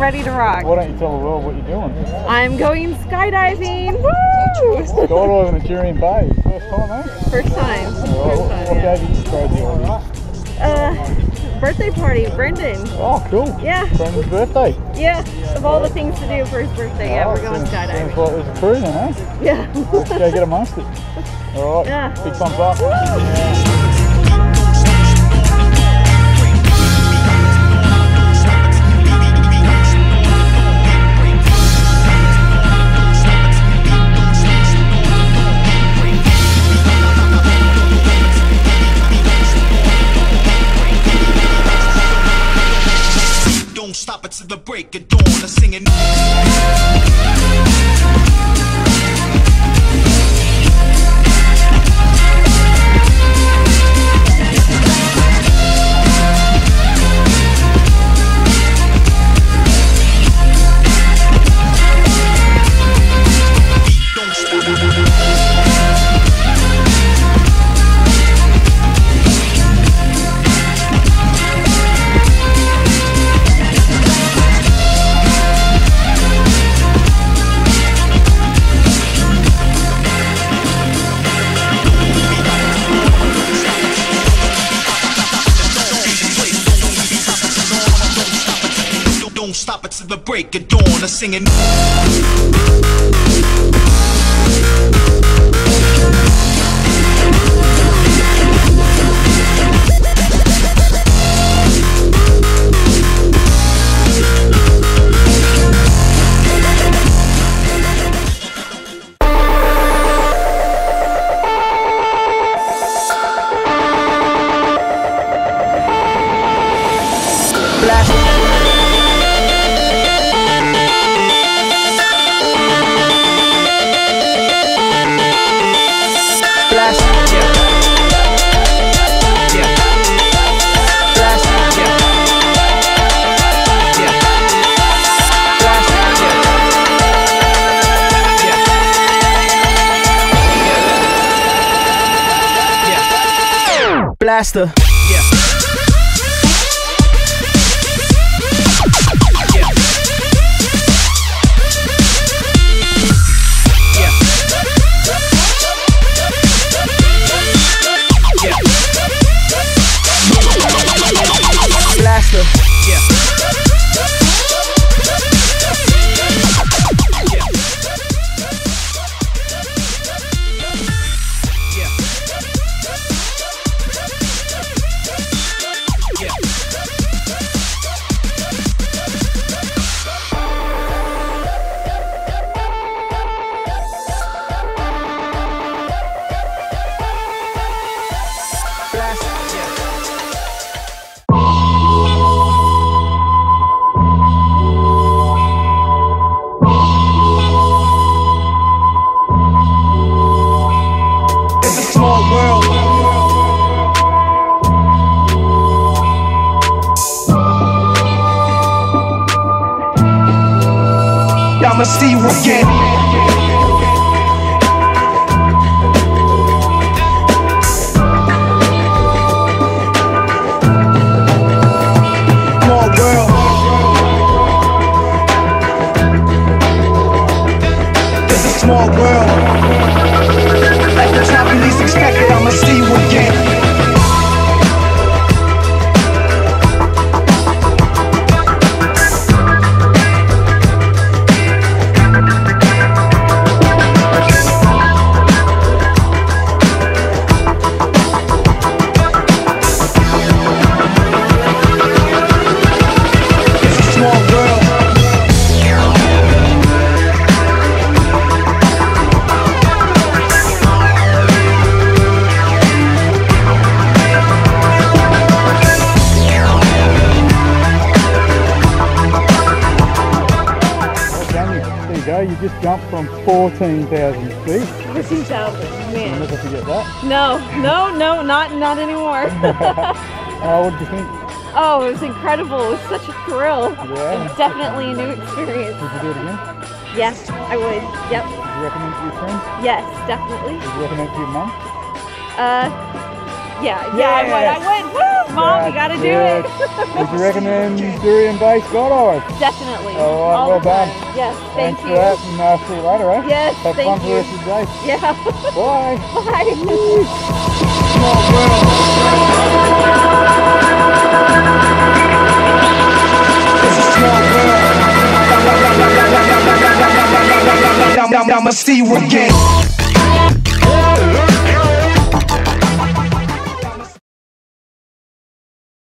ready to rock. Why don't you tell the world what you're doing? I'm going skydiving. Woo! Skydiving at Jurien Bay. First time, eh? First time. First time, what yeah. gave you the? Uh, birthday party, Brendan. Oh, cool. Yeah, Brendan's birthday. yeah. Of all the things to do for his birthday, yeah, we're going skydiving. like there's a crew then, eh? Yeah. Let's go get amongst it. Alright, Yeah. big thumbs up. Stop it till the break of dawn. I'm singing. It till the break of dawn. I'm singing. Blaster. Yeah. See you again. Small world. It's a small world. Like the time you least expected, I'ma see you again. You. Go. You just jumped from 14,000 feet. 14,000, You'll man. never forget that. No, no, no, not not anymore. Oh, what did you think? oh, it was incredible. It was such a thrill. Yeah. It's definitely a new experience. Would you do it again? Yes, I would. Yep. Would you recommend it to your friends? Yes, definitely. Would you recommend it to your mum? Uh, Yeah, yeah, I would. I would. Woo, Mom, we gotta do it. Would you recommend Jurien Bay skydiving? Definitely. All right, All well the done. time. Yes, thank Thanks you. for that, and uh, see you later, eh? Yes, Have thank fun for the you. rest of the day. Yeah. Bye. Bye. Small world. It's a small world. I'ma see you again.